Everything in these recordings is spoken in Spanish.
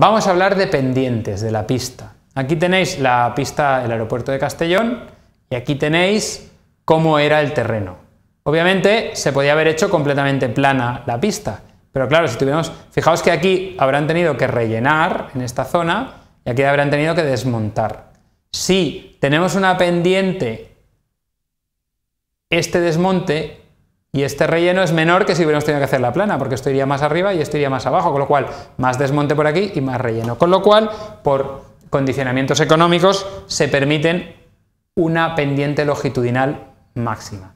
Vamos a hablar de pendientes de la pista. Aquí tenéis la pista del aeropuerto de Castellón y aquí tenéis cómo era el terreno. Obviamente se podía haber hecho completamente plana la pista, pero claro, si tuviéramos, fijaos que aquí habrán tenido que rellenar en esta zona y aquí habrán tenido que desmontar. Si tenemos una pendiente, este desmonte y este relleno es menor que si hubiéramos tenido que hacer la plana, porque esto iría más arriba y esto iría más abajo, con lo cual más desmonte por aquí y más relleno. Con lo cual, por condicionamientos económicos, se permiten una pendiente longitudinal máxima.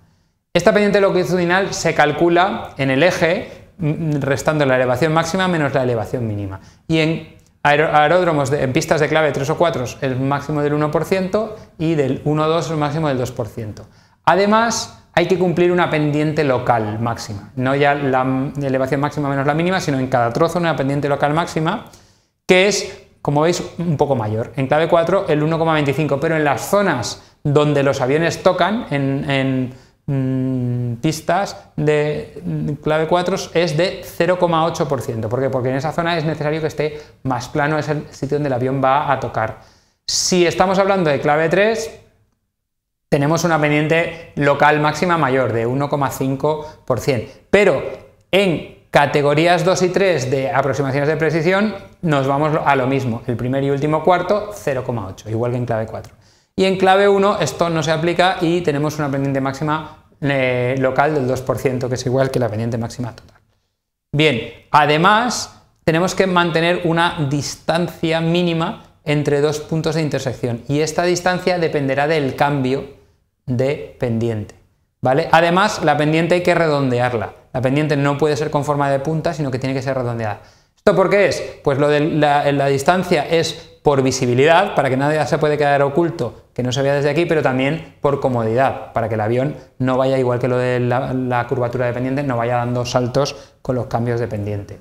Esta pendiente longitudinal se calcula en el eje mm, restando la elevación máxima menos la elevación mínima. Y en aeródromos, en pistas de clave 3 o 4 el máximo del 1% y del 1 o 2 el máximo del 2%. Además, hay que cumplir una pendiente local máxima, no ya la elevación máxima menos la mínima, sino en cada trozo una pendiente local máxima, que es, como veis, un poco mayor. En clave 4 el 1,25, pero en las zonas donde los aviones tocan, en Mm, pistas de clave 4 es de 0,8%. ¿Por qué? Porque en esa zona es necesario que esté más plano, es el sitio donde el avión va a tocar. Si estamos hablando de clave 3, tenemos una pendiente local máxima mayor de 1,5%. Pero en categorías 2 y 3 de aproximaciones de precisión nos vamos a lo mismo. El primer y último cuarto, 0,8, igual que en clave 4. Y en clave 1 esto no se aplica y tenemos una pendiente máxima eh, local del 2%, que es igual que la pendiente máxima total. Bien, además tenemos que mantener una distancia mínima entre dos puntos de intersección y esta distancia dependerá del cambio de pendiente. ¿vale? Además, la pendiente hay que redondearla. La pendiente no puede ser con forma de punta, sino que tiene que ser redondeada. ¿Esto por qué es? Pues lo de la, distancia es por visibilidad, para que nadie se puede quedar oculto, que no se vea desde aquí, pero también por comodidad, para que el avión no vaya igual que lo de la, curvatura de pendiente, no vaya dando saltos con los cambios de pendiente.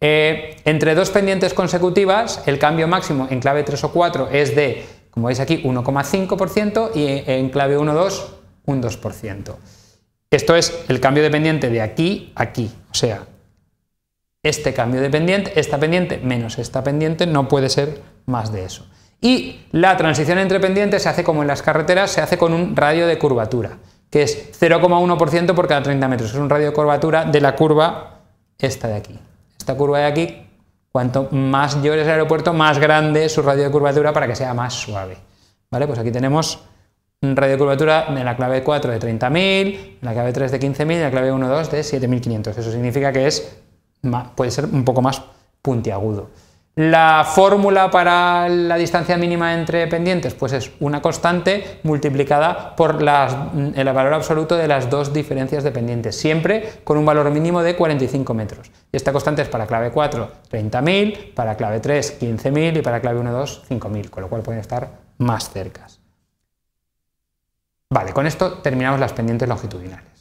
Eh, entre dos pendientes consecutivas, el cambio máximo en clave 3 o 4 es de, como veis aquí, 1,5% y en clave 1 2, un 2%. Esto es el cambio de pendiente de aquí a aquí, o sea, este cambio de pendiente, esta pendiente menos esta pendiente no puede ser más de eso. Y la transición entre pendientes se hace como en las carreteras, se hace con un radio de curvatura, que es 0,1% por cada 30 metros. Es un radio de curvatura de la curva esta de aquí. Esta curva de aquí, cuanto más mayor es el aeropuerto, más grande su radio de curvatura para que sea más suave. ¿Vale? Pues aquí tenemos radio de curvatura en la clave 4 de 30.000, en la clave 3 de 15.000 y en la clave 1, 2 de 7.500. Eso significa que es, puede ser un poco más puntiagudo. La fórmula para la distancia mínima entre pendientes pues es una constante multiplicada por el valor absoluto de las dos diferencias de pendientes, siempre con un valor mínimo de 45 metros. esta constante es para clave 4 30.000, para clave 3 15.000 y para clave 1 2 5.000, con lo cual pueden estar más cercas. Vale, con esto terminamos las pendientes longitudinales.